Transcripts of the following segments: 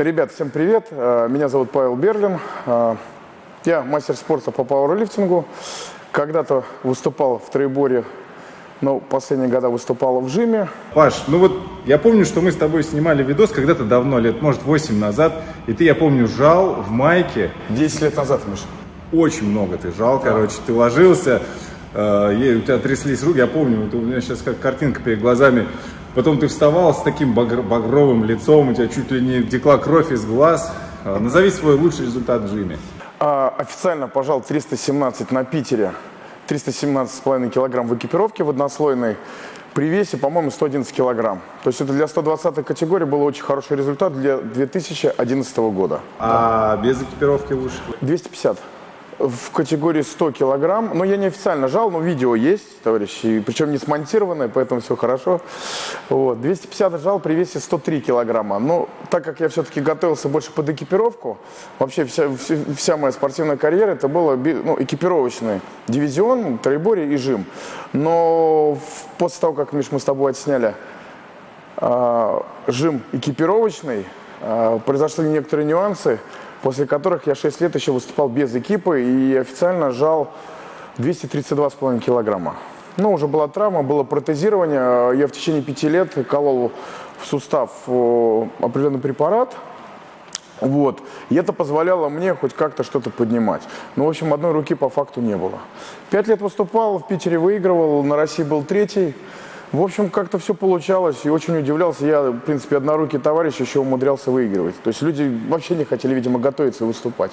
Ребят, всем привет. Э, Меня зовут Павел Берлин. Э, Я мастер спорта по пауэрлифтингу. Когда-то выступал в троеборе, но последние года выступал в жиме. Паш, ну вот я помню, что мы с тобой снимали видос когда-то давно, лет, может, 8 назад, и ты, я помню, жал в майке. 10 лет назад, Миша. Очень много ты жал, короче, ты ложился, э, у тебя тряслись руки, я помню, вот у меня сейчас как картинка перед глазами. Потом ты вставал с таким багр- багровым лицом, у тебя чуть ли не текла кровь из глаз. Э, Назови свой лучший результат в жиме. А, Официально пожал 317 на Питере. 317,5 килограмм в экипировке в однослойной. При весе, по-моему, 111 килограмм. То есть это для 120 категории был очень хороший результат для 2011 года. А без экипировки лучше? 250 в категории 100 килограмм. Но я неофициально жал, но видео есть, товарищи, причем не смонтированное, поэтому все хорошо. Вот. 250 жал при весе 103 килограмма. Но так как я все-таки готовился больше под экипировку, вообще вся, вся, вся моя спортивная карьера, это было ну, экипировочный дивизион, троеборье и жим. Но после того, как, Миш, мы с тобой отсняли а, жим экипировочный, а, произошли некоторые нюансы, после которых я 6 лет еще выступал без экипы и официально жал 232,5 килограмма. Ну, уже была травма, было протезирование. Я в течение пяти лет колол в сустав э, определенный препарат, вот. И это позволяло мне хоть как-то что-то поднимать. Но, в общем, одной руки по факту не было. Пять лет выступал, в Питере выигрывал, на России был третий. В общем, как-то все получалось и очень удивлялся. Я, в принципе, однорукий товарищ еще умудрялся выигрывать. То есть люди вообще не хотели, видимо, готовиться и выступать.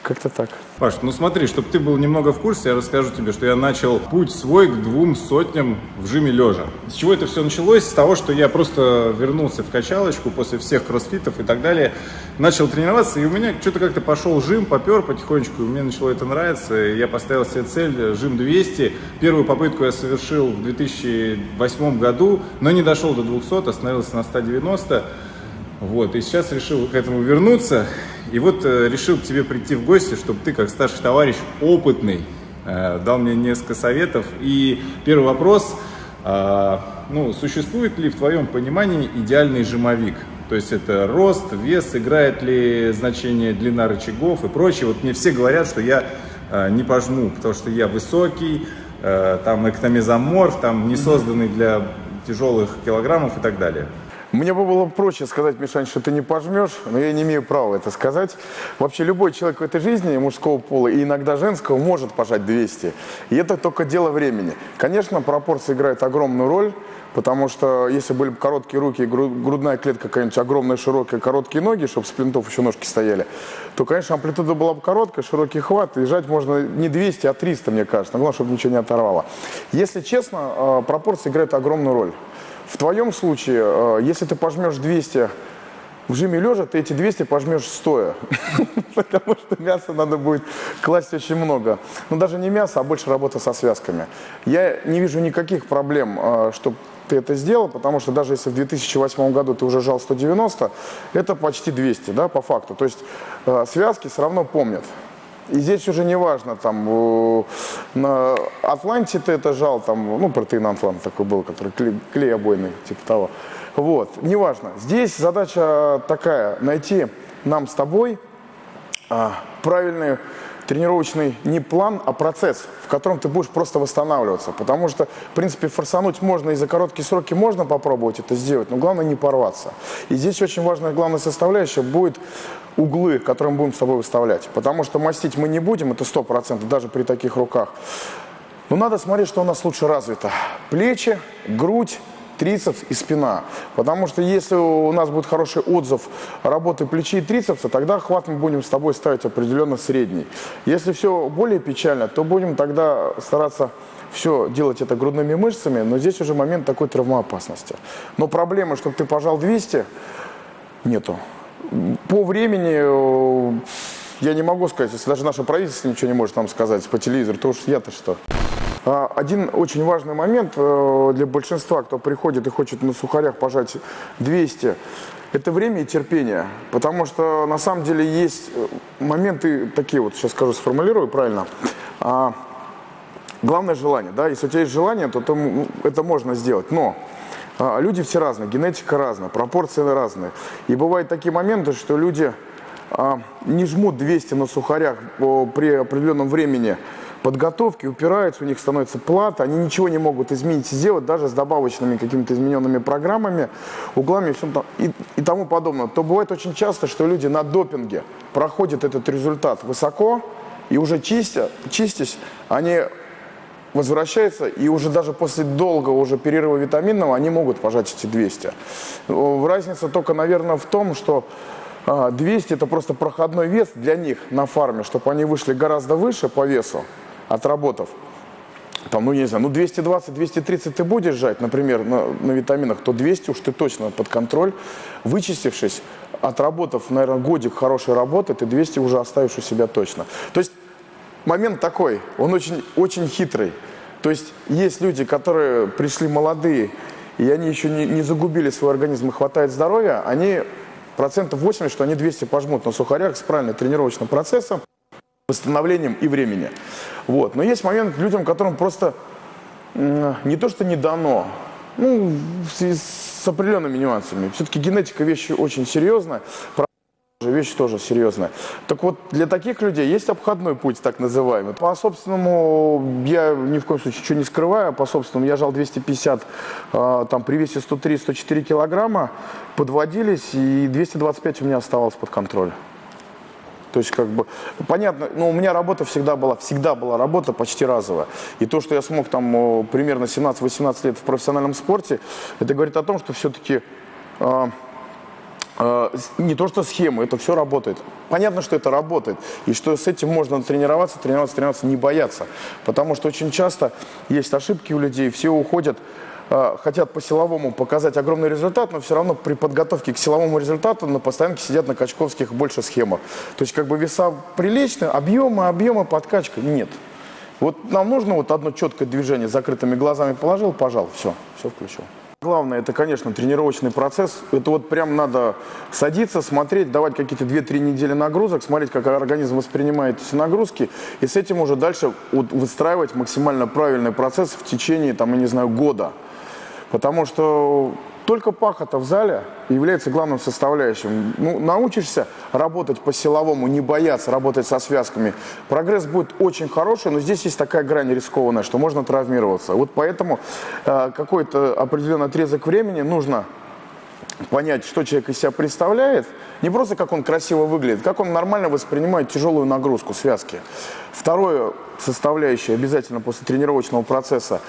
Как-то так. Паш, ну смотри, чтобы ты был немного в курсе, я расскажу тебе, что я начал путь свой к двум сотням в жиме лежа. С чего это все началось? С того, что я просто вернулся в качалочку после всех кроссфитов и так далее, начал тренироваться, и у меня что-то как-то пошел жим, попер потихонечку, и мне начало это нравиться, я поставил себе цель жим 200. Первую попытку я совершил в 2008 году, но не дошел до 200, остановился на 190. Вот, и сейчас решил к этому вернуться. И вот э, решил к тебе прийти в гости, чтобы ты, как старший товарищ, опытный, э, дал мне несколько советов. И первый вопрос, э, ну, существует ли в твоем понимании идеальный жимовик? То есть это рост, вес, играет ли значение длина рычагов и прочее. Вот мне все говорят, что я э, не пожму, потому что я высокий, там эктомезоморф, там не созданный для тяжелых килограммов и так далее. Мне бы было проще сказать, Мишань, что ты не пожмешь, но я не имею права это сказать. Вообще любой человек в этой жизни, мужского пола и иногда женского, может пожать 200. И это только дело времени. Конечно, пропорции играют огромную роль, потому что если были бы короткие руки, грудная клетка какая-нибудь огромная, широкая, короткие ноги, чтобы с плинтов еще ножки стояли, то, конечно, амплитуда была бы короткая, широкий хват, и жать можно не 200, а 300, мне кажется. Но главное, чтобы ничего не оторвало. Если честно, э, пропорции играют огромную роль. В твоем случае, э, если ты пожмешь 200 в жиме лежа, ты эти 200 пожмешь стоя. Потому что мяса надо будет класть очень много. Но даже не мясо, а больше работа со связками. Я не вижу никаких проблем, чтобы ты это сделал, потому что даже если в 2008 году ты уже жал 190, это почти 200, да, по факту. То есть э, связки все равно помнят. И здесь уже не важно, там, э, на Атланте ты это жал, там, ну, протеин Атлант такой был, который клей, клей обойный, типа того. Вот, неважно. Здесь задача такая, найти нам с тобой правильный тренировочный не план, а процесс, в котором ты будешь просто восстанавливаться. Потому что, в принципе, форсануть можно и за короткие сроки можно попробовать это сделать, но главное не порваться. И здесь очень важная главная составляющая будет углы, которые мы будем с тобой выставлять. Потому что мастить мы не будем, это 100%, даже при таких руках. Но надо смотреть, что у нас лучше развито. Плечи, грудь, трицепс и спина. Потому что если у нас будет хороший отзыв работы плечей и трицепса, тогда хват мы будем с тобой ставить определенно средний. Если все более печально, то будем тогда стараться все делать это грудными мышцами, но здесь уже момент такой травмоопасности. Но проблемы, чтобы ты пожал 200, нету. По времени э, я не могу сказать, если даже наше правительство ничего не может нам сказать по телевизору, то уж я-то что. А, Один очень важный момент э, для большинства, кто приходит и хочет на сухарях пожать 200, это время и терпение. Потому что на самом деле есть э, моменты такие, вот сейчас скажу, сформулирую правильно. А, Главное желание, да, если у тебя есть желание, то это можно сделать. Но а, люди все разные, генетика разная, пропорции разные. И бывают такие моменты, что люди не жмут 200 на сухарях при определенном времени подготовки, упираются, у них становится плата, они ничего не могут изменить и сделать, даже с добавочными какими-то измененными программами, углами и, всем и, и тому подобное. То бывает очень часто, что люди на допинге проходят этот результат высоко, и уже чистя, чистясь, они возвращаются, и уже даже после долгого уже перерыва витаминного они могут пожать эти 200. Разница только, наверное, в том, что 200 это просто проходной вес для них на фарме, чтобы они вышли гораздо выше по весу, отработав, там, ну, не знаю, ну, 220-230 ты будешь жать, например, на, на витаминах, то 200 уж ты точно под контроль, вычистившись, отработав, наверное, годик хорошей работы, ты 200 уже оставишь у себя точно. То есть момент такой, он очень, очень хитрый. То есть есть люди, которые пришли молодые, и они еще не, не загубили свой организм и хватает здоровья, они процентов 80, что они 200 пожмут на сухарях с правильным тренировочным процессом, восстановлением и времени. Вот. Но есть момент людям, которым просто не то, что не дано, ну, с, с определенными нюансами. Все-таки генетика вещь очень серьезная, вещь тоже серьезная. Так вот, для таких людей есть обходной путь, так называемый. По собственному, я ни в коем случае ничего не скрываю, по собственному я жал 250, а, там при весе 103-104 килограмма, подводились, и 225 у меня оставалось под контролем. То есть, как бы, понятно, но ну, у меня работа всегда была, всегда была работа почти разовая. И то, что я смог там примерно 17-18 лет в профессиональном спорте, это говорит о том, что все-таки э, а, э, а, не то, что схема, это все работает. Понятно, что это работает, и что с этим можно тренироваться, тренироваться, тренироваться, не бояться. Потому что очень часто есть ошибки у людей, все уходят хотят по силовому показать огромный результат, но все равно при подготовке к силовому результату на постоянке сидят на качковских больше схемах. То есть как бы веса приличные, объемы, объемы, подкачка нет. Вот нам нужно вот одно четкое движение, закрытыми глазами положил, пожал, все, все включил. Главное, это, конечно, тренировочный процесс. Это вот прям надо садиться, смотреть, давать какие-то 2-3 недели нагрузок, смотреть, как организм воспринимает эти нагрузки, и с этим уже дальше выстраивать максимально правильный процесс в течение, там, я не знаю, года. Потому что только пахота в зале является главным составляющим. Ну, научишься работать по силовому, не бояться работать со связками. Прогресс будет очень хороший, но здесь есть такая грань рискованная, что можно травмироваться. Вот поэтому э, какой-то определенный отрезок времени нужно понять, что человек из себя представляет, не просто как он красиво выглядит, как он нормально воспринимает тяжелую нагрузку связки. Второе составляющее обязательно после тренировочного процесса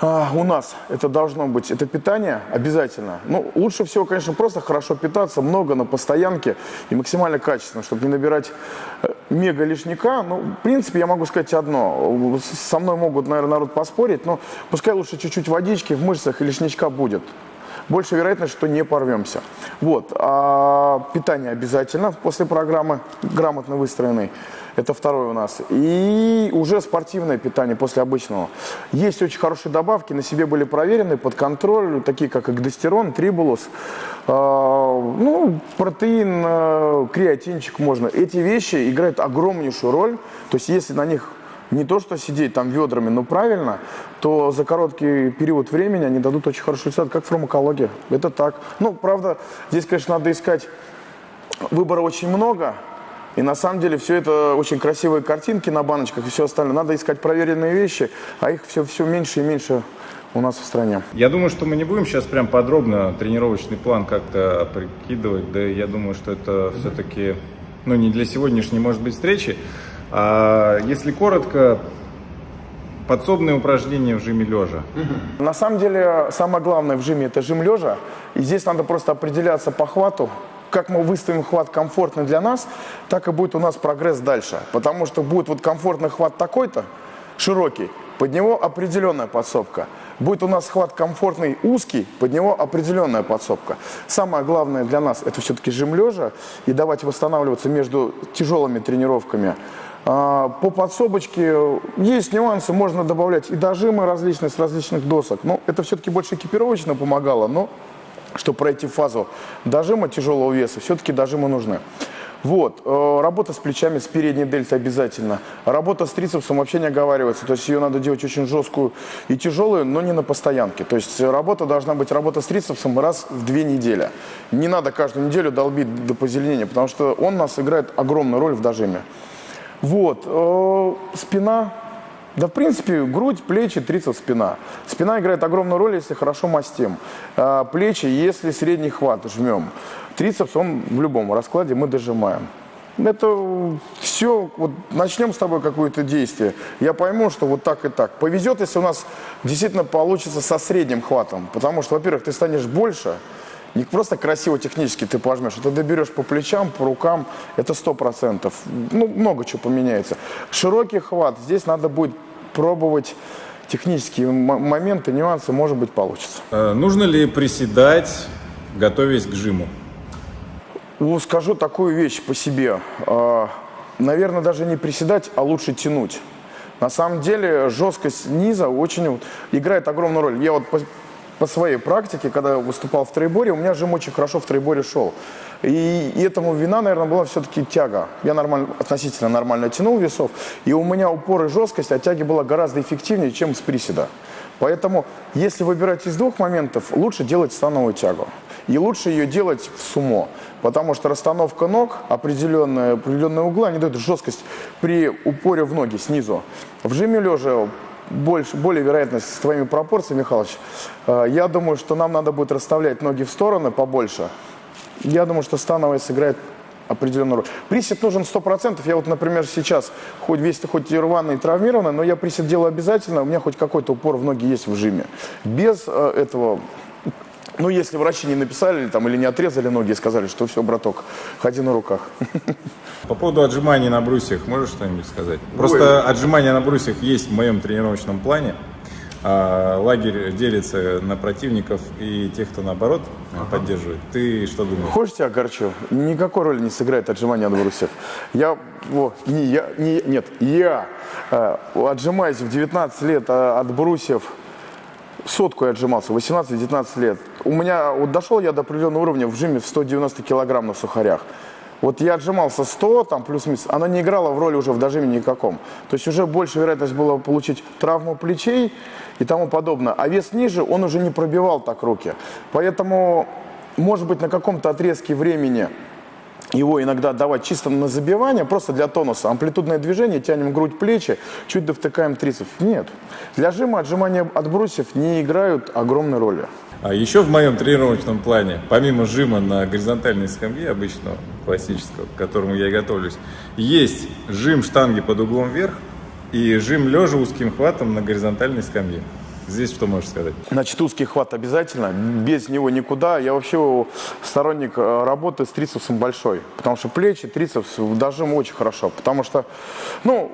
а, у нас это должно быть, это питание обязательно. Ну, лучше всего, конечно, просто хорошо питаться, много на постоянке и максимально качественно, чтобы не набирать э, мега лишника. Ну, в принципе, я могу сказать одно. Со мной могут, наверное, народ поспорить, но пускай лучше чуть-чуть водички в мышцах и лишничка будет. Больше вероятность, что не порвемся. Вот. А питание обязательно после программы, грамотно выстроенной. Это второй у нас. И уже спортивное питание после обычного. Есть очень хорошие добавки, на себе были проверены, под контроль, такие как экдостерон, трибулус, э, ну, протеин, э, креатинчик можно. Эти вещи играют огромнейшую роль. То есть если на них не то, что сидеть там ведрами, но правильно, то за короткий период времени они дадут очень хороший результат, как фармакология. Это так. Ну, правда, здесь, конечно, надо искать выбора очень много, и на самом деле все это очень красивые картинки на баночках и все остальное. Надо искать проверенные вещи, а их все, все меньше и меньше у нас в стране. Я думаю, что мы не будем сейчас прям подробно тренировочный план как-то прикидывать. Да я думаю, что это все-таки ну, не для сегодняшней, может быть, встречи. А если коротко, подсобные упражнения в жиме лежа. На самом деле, самое главное в жиме – это жим лежа. И здесь надо просто определяться по хвату, как мы выставим хват комфортный для нас, так и будет у нас прогресс дальше. Потому что будет вот комфортный хват такой-то, широкий, под него определенная подсобка. Будет у нас хват комфортный, узкий, под него определенная подсобка. Самое главное для нас это все-таки жим лежа и давать восстанавливаться между тяжелыми тренировками. А, по подсобочке есть нюансы, можно добавлять и дожимы различные с различных досок. Но это все-таки больше экипировочно помогало, но чтобы пройти фазу дожима тяжелого веса, все-таки дожимы нужны. Вот. Э, работа с плечами, с передней дельтой обязательно. Работа с трицепсом вообще не оговаривается. То есть ее надо делать очень жесткую и тяжелую, но не на постоянке. То есть работа должна быть работа с трицепсом раз в две недели. Не надо каждую неделю долбить до позеленения, потому что он у нас играет огромную роль в дожиме. Вот. Э, спина, да, в принципе, грудь, плечи, трицепс, спина. Спина играет огромную роль, если хорошо мастим. А, плечи, если средний хват жмем. Трицепс, он в любом раскладе мы дожимаем. Это все, вот начнем с тобой какое-то действие, я пойму, что вот так и так. Повезет, если у нас действительно получится со средним хватом, потому что, во-первых, ты станешь больше, не просто красиво технически ты пожмешь, это доберешь по плечам, по рукам, это сто процентов. Ну, много чего поменяется. Широкий хват, здесь надо будет пробовать технические моменты, нюансы, может быть, получится. Э, нужно ли приседать, готовясь к жиму? Ну, скажу такую вещь по себе. Э, наверное, даже не приседать, а лучше тянуть. На самом деле жесткость низа очень играет огромную роль. Я вот по своей практике, когда выступал в трейборе, у меня жим очень хорошо в трейборе шел. И, и этому вина, наверное, была все-таки тяга. Я нормально, относительно нормально тянул весов, и у меня упор и жесткость от тяги была гораздо эффективнее, чем с приседа. Поэтому, если выбирать из двух моментов, лучше делать становую тягу. И лучше ее делать в сумо, потому что расстановка ног, определенные, определенные углы, они дают жесткость при упоре в ноги снизу. В жиме лежа больше, более вероятность с твоими пропорциями, Михалыч. Э, я думаю, что нам надо будет расставлять ноги в стороны побольше. Я думаю, что становая сыграет определенную роль. Присед нужен 100%. Я вот, например, сейчас, хоть весь хоть и рваный, и травмированный, но я присед делаю обязательно, у меня хоть какой-то упор в ноги есть в жиме. Без э, этого ну, если врачи не написали там, или не отрезали ноги и сказали, что все, браток, ходи на руках. По поводу отжиманий на брусьях, можешь что-нибудь сказать? Просто Ой. отжимания на брусьях есть в моем тренировочном плане. А, лагерь делится на противников и тех, кто наоборот ага. поддерживает. Ты что думаешь? Хочешь тебя огорчу? Никакой роли не сыграет отжимание на брусьях. Я, о, не я, не, нет, я э, отжимаюсь в 19 лет а, от брусьев сотку я отжимался, 18-19 лет. У меня, вот дошел я до определенного уровня в жиме в 190 килограмм на сухарях. Вот я отжимался 100, там плюс-минус, она не играла в роли уже в дожиме никаком. То есть уже больше вероятность была получить травму плечей и тому подобное. А вес ниже, он уже не пробивал так руки. Поэтому, может быть, на каком-то отрезке времени его иногда давать чисто на забивание, просто для тонуса. Амплитудное движение, тянем грудь, плечи, чуть довтыкаем трицепс. Нет. Для жима отжимания от брусьев не играют огромной роли. А еще в моем тренировочном плане, помимо жима на горизонтальной скамье обычного, классического, к которому я и готовлюсь, есть жим штанги под углом вверх и жим лежа узким хватом на горизонтальной скамье. Здесь что можешь сказать? Значит, узкий хват обязательно. Без него никуда. Я вообще сторонник э, работы с трицепсом большой. Потому что плечи, трицепс дожим очень хорошо. Потому что, ну,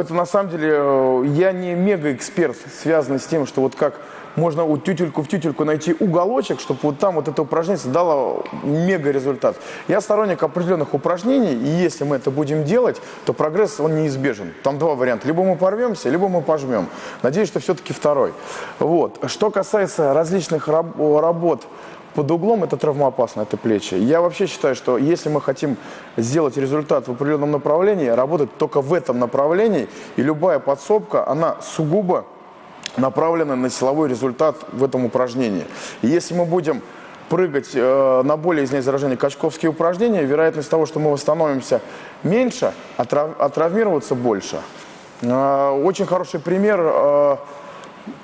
это на самом деле, э, я не мега-эксперт, связанный с тем, что вот как можно у тютельку в тютельку найти уголочек, чтобы вот там вот это упражнение дало мега результат. Я сторонник определенных упражнений, и если мы это будем делать, то прогресс, он неизбежен. Там два варианта. Либо мы порвемся, либо мы пожмем. Надеюсь, что все-таки второй. Вот. Что касается различных раб работ под углом это травмоопасно, это плечи. Я вообще считаю, что если мы хотим сделать результат в определенном направлении, работать только в этом направлении, и любая подсобка, она сугубо направлены на силовой результат в этом упражнении. И если мы будем прыгать э, на более, извиняюсь заражение, качковские упражнения, вероятность того, что мы восстановимся меньше, а, трав, а травмироваться больше. Э, очень хороший пример, э,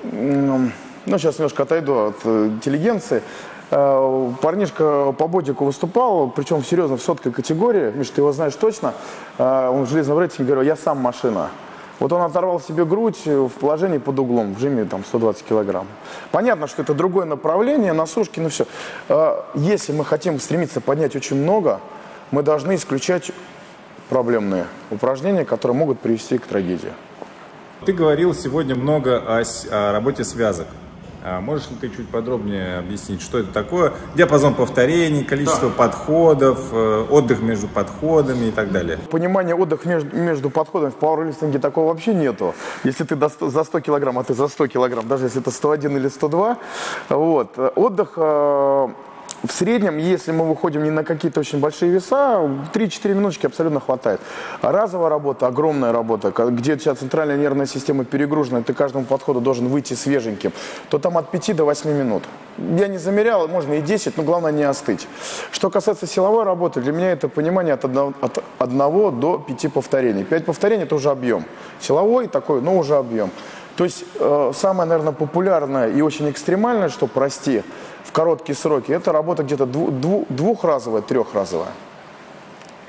ну, сейчас немножко отойду от э, интеллигенции. Э, парнишка по бодику выступал, причем серьезно в соткой категории. Миш, ты его знаешь точно. Э, он в железном рейтинге говорил, я сам машина. Вот он оторвал себе грудь в положении под углом, в жиме там 120 килограмм. Понятно, что это другое направление, на сушке, ну все. А, если мы хотим стремиться поднять очень много, мы должны исключать проблемные упражнения, которые могут привести к трагедии. Ты говорил сегодня много о, о работе связок. А можешь ли ты чуть подробнее объяснить, что это такое? Диапазон повторений, количество да. подходов, э, отдых между подходами и так далее. Понимание отдыха между, между подходами в пауэрлифтинге такого вообще нету. Если ты до 100, за 100 килограмм, а ты за 100 килограмм, даже если это 101 или 102, вот, отдых э, в среднем, если мы выходим не на какие-то очень большие веса, 3-4 минуточки абсолютно хватает. Разовая работа, огромная работа, где у тебя центральная нервная система перегружена, ты каждому подходу должен выйти свеженьким, то там от 5 до 8 минут. Я не замерял, можно и 10, но главное не остыть. Что касается силовой работы, для меня это понимание от 1, от 1 до 5 повторений. 5 повторений – это уже объем. Силовой такой, но уже объем. То есть э, самое, наверное, популярное и очень экстремальное, что прости, в короткие сроки, это работа где-то дву, дву, двухразовая, трехразовая.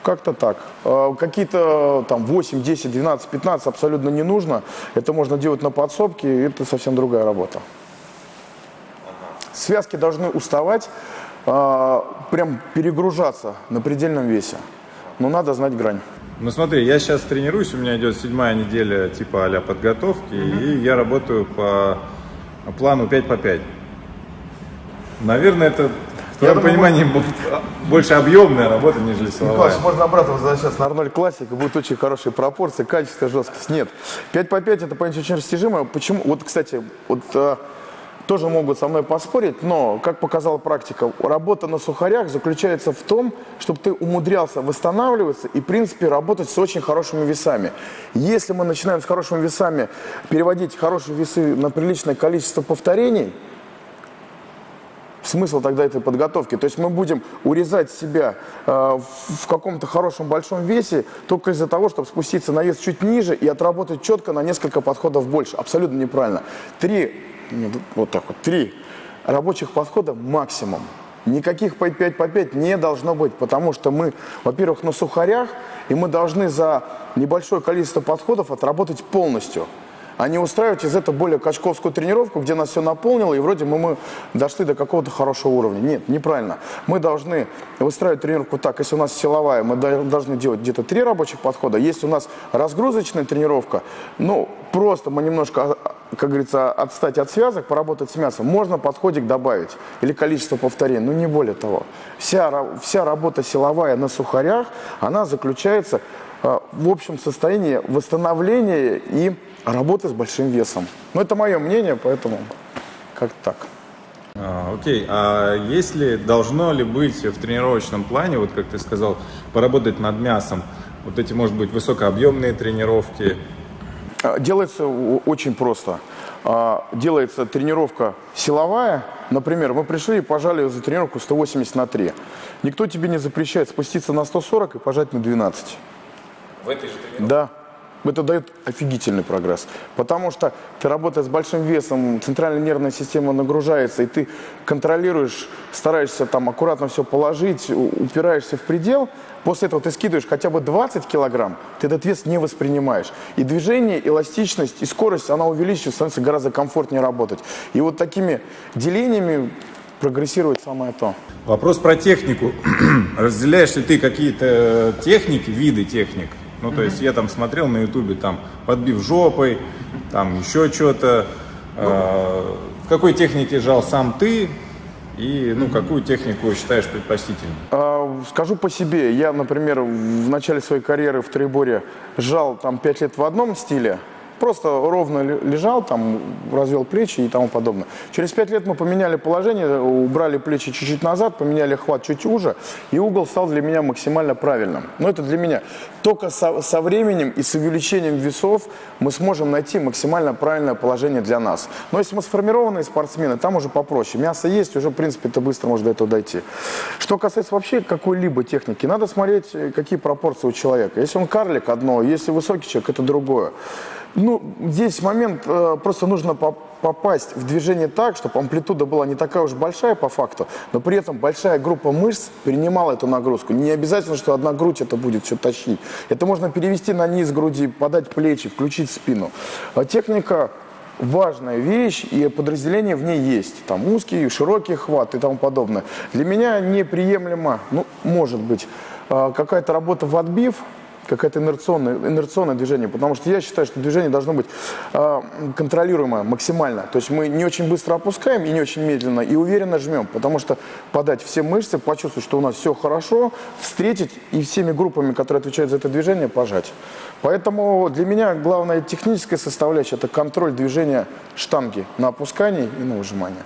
Как-то так. Э, какие-то там 8, 10, 12, 15 абсолютно не нужно. Это можно делать на подсобке, это совсем другая работа. Связки должны уставать, э, прям перегружаться на предельном весе. Но надо знать грань. Ну смотри, я сейчас тренируюсь, у меня идет седьмая неделя типа а подготовки, mm-hmm. и я работаю по плану 5 по 5. Наверное, это в твоем понимании мы... больше объемная работа, нежели силовая. Николай, можно обратно возвращаться на Арнольд Классик, и будет очень хорошие пропорции, качество, жесткость. Нет, 5 по 5 это, понятие очень растяжимо. Почему? Вот, кстати, вот э, тоже могут со мной поспорить, но, как показала практика, работа на сухарях заключается в том, чтобы ты умудрялся восстанавливаться и, в принципе, работать с очень хорошими весами. Если мы начинаем с хорошими весами переводить хорошие весы на приличное количество повторений, смысл тогда этой подготовки. То есть мы будем урезать себя э, в каком-то хорошем большом весе только из-за того, чтобы спуститься на вес чуть ниже и отработать четко на несколько подходов больше. Абсолютно неправильно. Три вот так вот, три рабочих подхода максимум. Никаких по 5 по 5 не должно быть, потому что мы, во-первых, на сухарях, и мы должны за небольшое количество подходов отработать полностью а не устраивать из этого более качковскую тренировку, где нас все наполнило, и вроде мы, мы дошли до какого-то хорошего уровня. Нет, неправильно. Мы должны выстраивать тренировку так, если у нас силовая, мы должны делать где-то три рабочих подхода. Если у нас разгрузочная тренировка, ну, просто мы немножко, как говорится, отстать от связок, поработать с мясом, можно подходик добавить или количество повторений, но не более того. Вся, вся работа силовая на сухарях, она заключается в общем состоянии восстановления и работы с большим весом. Но это мое мнение, поэтому как так. А, окей, а если должно ли быть в тренировочном плане, вот как ты сказал, поработать над мясом, вот эти, может быть, высокообъемные тренировки? А, делается очень просто. А, делается тренировка силовая, например, мы пришли и пожали за тренировку 180 на 3. Никто тебе не запрещает спуститься на 140 и пожать на 12. В этой же тренировке? Да. Это дает офигительный прогресс. Потому что ты работаешь с большим весом, центральная нервная система нагружается, и ты контролируешь, стараешься там аккуратно все положить, упираешься в предел. После этого ты скидываешь хотя бы 20 килограмм, ты этот вес не воспринимаешь. И движение, эластичность, и скорость, она увеличивается, становится гораздо комфортнее работать. И вот такими делениями прогрессирует самое то. Вопрос про технику. Разделяешь ли ты какие-то техники, виды техник? Ну, то есть я там смотрел на ютубе, там, подбив жопой, там еще что-то. Э, в какой технике жал сам ты? И, ну, какую технику считаешь предпочтительной? А, скажу по себе. Я, например, в начале своей карьеры в триборе жал там 5 лет в одном стиле, Просто ровно лежал, там, развел плечи и тому подобное. Через пять лет мы поменяли положение, убрали плечи чуть-чуть назад, поменяли хват чуть уже, и угол стал для меня максимально правильным. Но это для меня. Только со, со временем и с увеличением весов мы сможем найти максимально правильное положение для нас. Но если мы сформированные спортсмены, там уже попроще. Мясо есть, уже, в принципе, это быстро может до этого дойти. Что касается вообще какой-либо техники, надо смотреть, э, какие пропорции у человека. Если он карлик, одно, если высокий человек, это другое. Ну, здесь момент, э, просто нужно попасть в движение так, чтобы амплитуда была не такая уж большая по факту, но при этом большая группа мышц принимала эту нагрузку. Не обязательно, что одна грудь это будет все тащить. Это можно перевести на низ груди, подать плечи, включить спину. А техника важная вещь, и подразделение в ней есть. Там узкий, широкий хват и тому подобное. Для меня неприемлемо, ну, может быть, э, какая-то работа в отбив, какое-то инерционное, инерционное движение, потому что я считаю, что движение должно быть э, контролируемое максимально. То есть мы не очень быстро опускаем и не очень медленно, и уверенно жмем, потому что подать все мышцы, почувствовать, что у нас все хорошо, встретить и всеми группами, которые отвечают за это движение, пожать. Поэтому для меня главная техническая составляющая – это контроль движения штанги на опускании и на выжимании.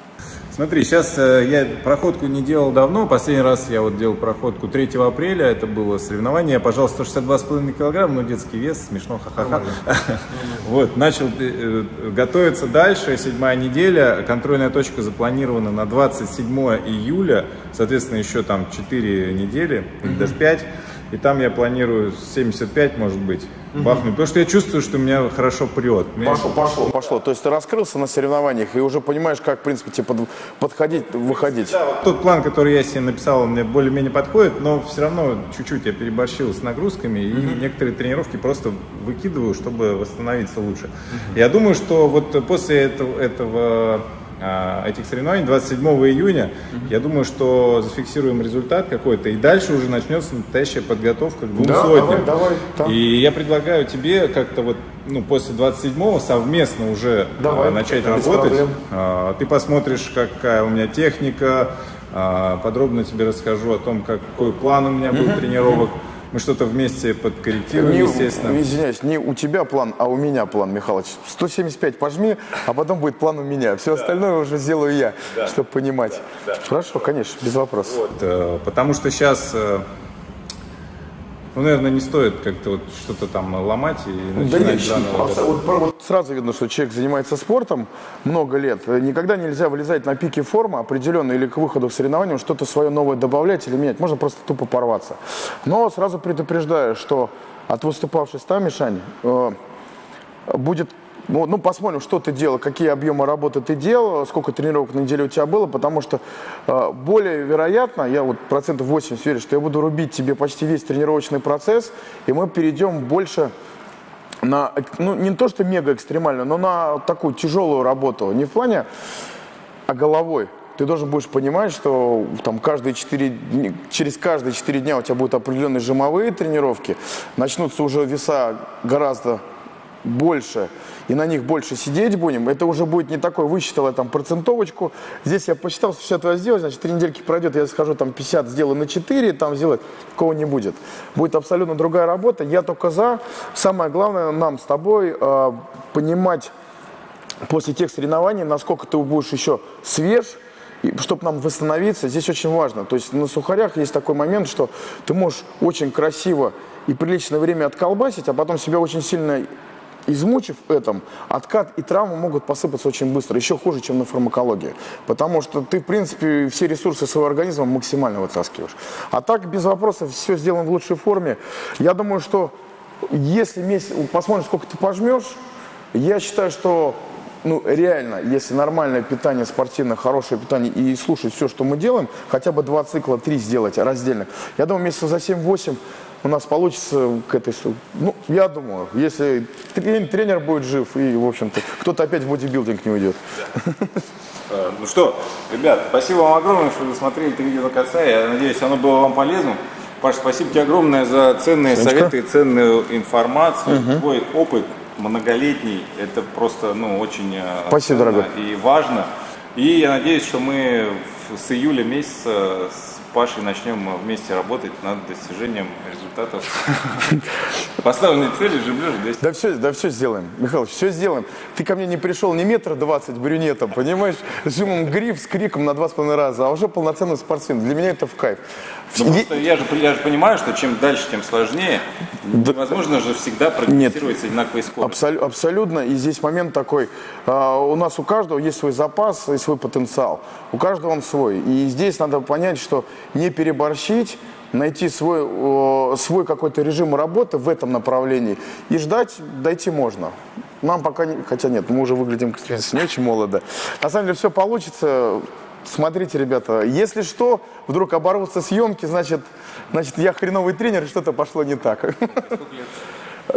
Смотри, сейчас э, я проходку не делал давно. Последний раз я вот делал проходку 3 апреля. Это было соревнование. Я пожал 162,5 килограмм, ну детский вес, смешно, ха-ха-ха. Вот, начал э, готовиться дальше. Седьмая неделя. Контрольная точка запланирована на 27 июля. Соответственно, еще там 4 недели, даже 5. И там я планирую 75, может быть, бахнуть. Потому что я чувствую, что меня хорошо прет. Пошло, пошло, пошло. То есть ты раскрылся на соревнованиях и уже понимаешь, как, в принципе, тебе под- подходить, выходить. Да, вот тот план, который я себе написал, он мне более-менее подходит, но все равно чуть-чуть я переборщил с нагрузками и некоторые тренировки просто выкидываю, чтобы восстановиться лучше. Я думаю, что вот после этого, этого этих соревнований 27 июня, я думаю, что зафиксируем результат какой-то, и дальше уже начнется настоящая подготовка к двум Да, сотням. давай, давай, да. И я предлагаю тебе как-то вот ну, после 27-го совместно уже Давай, а, начать без работать. проблем. А, Ты посмотришь, какая у меня техника, а, подробно тебе расскажу о том, какой план у меня был тренировок. Мы что-то вместе подкорректируем, Не- естественно. Извиняюсь, не у тебя план, а у меня план, Михалыч. 175 пожми, а потом будет план у меня. Все остальное уже сделаю я, чтобы понимать. Хорошо, конечно, без вопросов. Вот, э, потому что сейчас, ну, наверное, не стоит как-то вот что-то там ломать и Да начинать нет, заново. а вот, про- вот сразу видно, что человек занимается спортом много лет. Никогда нельзя вылезать на пике формы определенно или к выходу в соревнования что-то свое новое добавлять или менять. Можно просто тупо порваться. Но сразу предупреждаю, что от выступавшей ста, Мишань, э, будет ну, ну, посмотрим, что ты делал, какие объемы работы ты делал, сколько тренировок на неделю у тебя было, потому что э, более вероятно, я вот процентов 80 верю, что я буду рубить тебе почти весь тренировочный процесс, и мы перейдем больше на, ну, не то что мега экстремально, но на такую тяжелую работу. Не в плане, а головой. Ты должен будешь понимать, что там каждые 4, дни- через каждые 4 дня у тебя будут определенные жимовые тренировки, начнутся уже веса гораздо больше, и на них больше сидеть будем, это уже будет не такой, высчитал я там процентовочку, здесь я посчитал, что 62 сделать, значит, три недельки пройдет, я схожу там 50 сделаю на 4, там сделать, такого не будет. Будет абсолютно другая работа, я только за. Самое главное нам с тобой э, понимать после тех соревнований, насколько ты будешь еще свеж, чтобы нам восстановиться, здесь очень важно. То есть на сухарях есть такой момент, что ты можешь очень красиво и приличное время отколбасить, а потом себя очень сильно измучив этом, откат и травмы могут посыпаться очень быстро, еще хуже, чем на фармакологии. Потому что ты, в принципе, все ресурсы своего организма максимально вытаскиваешь. А так, без вопросов, все сделано в лучшей форме. Я думаю, что если месяц, посмотрим, сколько ты пожмешь, я считаю, что ну, реально, если нормальное питание спортивное, хорошее питание и слушать все, что мы делаем, хотя бы два цикла, три сделать раздельных, я думаю, месяца за 7-8 у нас получится к этой... Ну, я думаю, если трен- тренер будет жив и, в общем-то, кто-то опять в бодибилдинг не уйдет. Э, Ну что, ребят, спасибо вам огромное, что вы смотрели это видео до конца. Я надеюсь, оно было вам полезным. Паш, спасибо тебе огромное за ценные Сонечка. советы ценную информацию. Твой опыт многолетний, это просто ну, очень э, Спасибо, дорогой. и важно. И я надеюсь, что мы с июля месяца с Пашей начнем вместе работать над достижением результатов. Поставленные цели же ближе 200 Да все, да все сделаем, Михаил, все сделаем. Ты ко мне не пришел ни метра двадцать брюнетом, понимаешь, с жимом гриф, с криком на два с половиной раза, а уже полноценный спортсмен. Для меня это в кайф. Е- просто я, же, я же понимаю, что чем дальше, тем сложнее. Невозможно же всегда прогрессировать с одинаковой скоростью. Абсол- абсолютно. И здесь момент такой. а, у нас у каждого есть свой запас и свой потенциал. У каждого он свой. И здесь надо понять, что не переборщить, найти свой, свой какой-то режим работы в этом направлении и ждать дойти можно. Нам пока не... Хотя нет, мы уже выглядим не очень молодо. На самом деле все получится. Смотрите, ребята, если что, вдруг оборвутся съемки, значит, значит я хреновый тренер, и что-то пошло не так.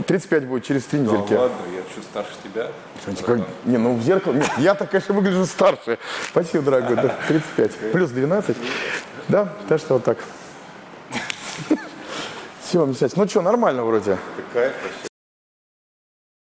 35 будет через три Ну, недельки. ладно, я чуть старше тебя. Как- Не, ну в зеркало. Нет, я-то, конечно, выгляжу старше. Спасибо, дорогой. Да, 35. Плюс 12. Да, так что вот так. Все, Ну что, нормально вроде. Кайф вообще.